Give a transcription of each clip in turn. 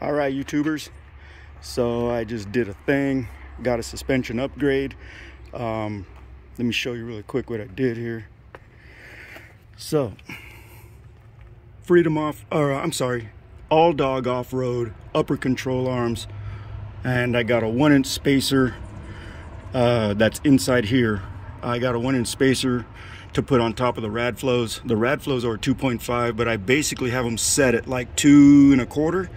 all right youtubers. So i just did a thing got a suspension upgrade. Um, let me show you really quick what i did here. So freedom off or i'm sorry all dog off-road upper control arms. And i got a one inch spacer uh, that's inside here. I got a one inch spacer to put on top of the Radflos. The Radflos are 2.5 but i basically have them set at like two and a quarter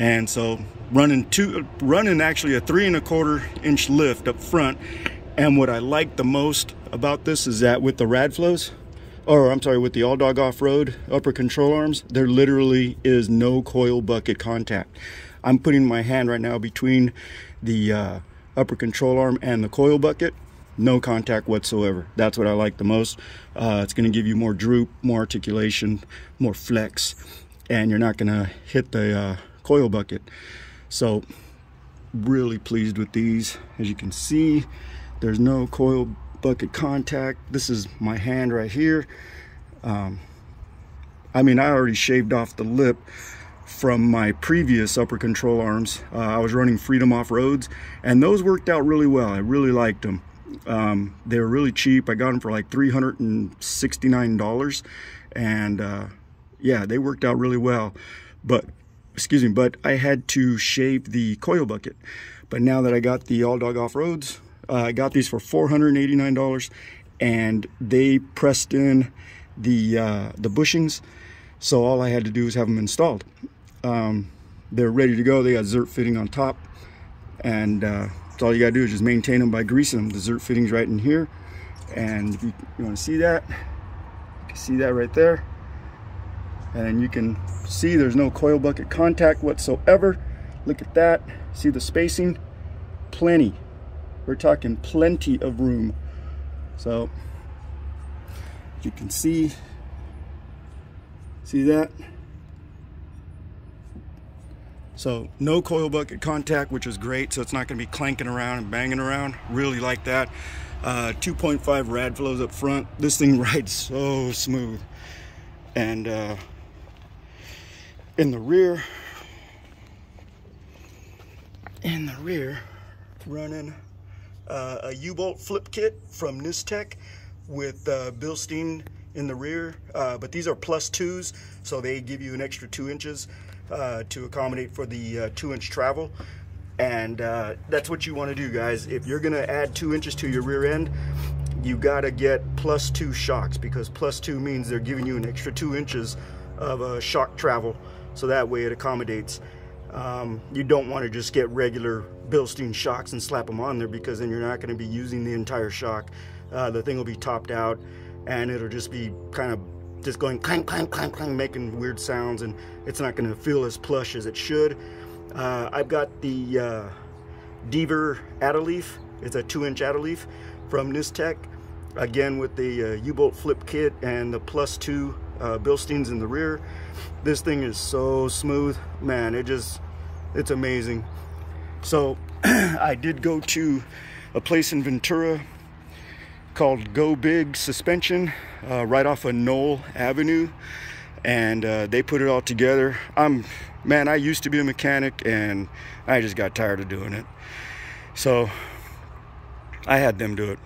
and so running two running actually a three and a quarter inch lift up front. And what I like the most about this is that with the Radflos or I'm sorry with the all dog off-road upper control arms there literally is no coil bucket contact. I'm putting my hand right now between the uh, upper control arm and the coil bucket. No contact whatsoever. That's what I like the most. Uh, it's going to give you more droop more articulation more flex and you're not going to hit the uh, coil bucket. So really pleased with these. As you can see, there's no coil bucket contact. This is my hand right here. Um, I mean, I already shaved off the lip from my previous upper control arms. Uh, I was running Freedom off-roads and those worked out really well. I really liked them. Um, they were really cheap. I got them for like $369 and uh, yeah, they worked out really well. But excuse me, but I had to shave the coil bucket. But now that I got the All Dog Off-Roads, uh, I got these for $489 and they pressed in the, uh, the bushings. So all I had to do was have them installed. Um, they're ready to go. They got Zerk fitting on top. And uh, so all you gotta do is just maintain them by greasing them. The Zerk fitting's right in here. And if you, you wanna see that, you can see that right there and you can see there's no coil bucket contact whatsoever. Look at that. See the spacing? Plenty. We're talking plenty of room. So you can see. See that? So no coil bucket contact which is great. So it's not going to be clanking around and banging around. Really like that. Uh, 2.5 Radflos up front. This thing rides so smooth. And uh, in the rear in the rear running uh, a U-bolt flip kit from Nistech with uh, Bilstein in the rear. Uh, but these are plus twos so they give you an extra two inches uh, to accommodate for the uh, two inch travel. And uh, that's what you want to do guys. If you're gonna add two inches to your rear end you gotta get plus two shocks because plus two means they're giving you an extra two inches of shock travel so that way it accommodates. Um, you don't want to just get regular Bilstein shocks and slap them on there because then you're not going to be using the entire shock. Uh, the thing will be topped out and it'll just be kind of just going clang, clang, clang, clang, making weird sounds and it's not going to feel as plush as it should. Uh, I've got the uh, Deaver Add-A-Leaf. It's a two inch Add-A-Leaf from Nistech. Again with the uh, U-bolt flip kit and the plus two uh, Bilsteins in the rear. This thing is so smooth, man, it just, it's amazing. So I did go to a place in Ventura called Go Big Suspension, uh, right off of Knoll Avenue. And uh, they put it all together. I'm, man, I used to be a mechanic and I just got tired of doing it. So I had them do it.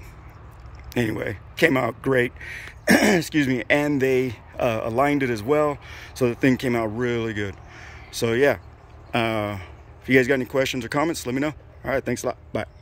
Anyway, came out great. Excuse me. And they uh, aligned it as well. So the thing came out really good. So yeah, uh, if you guys got any questions or comments, let me know. All right, thanks a lot. Bye.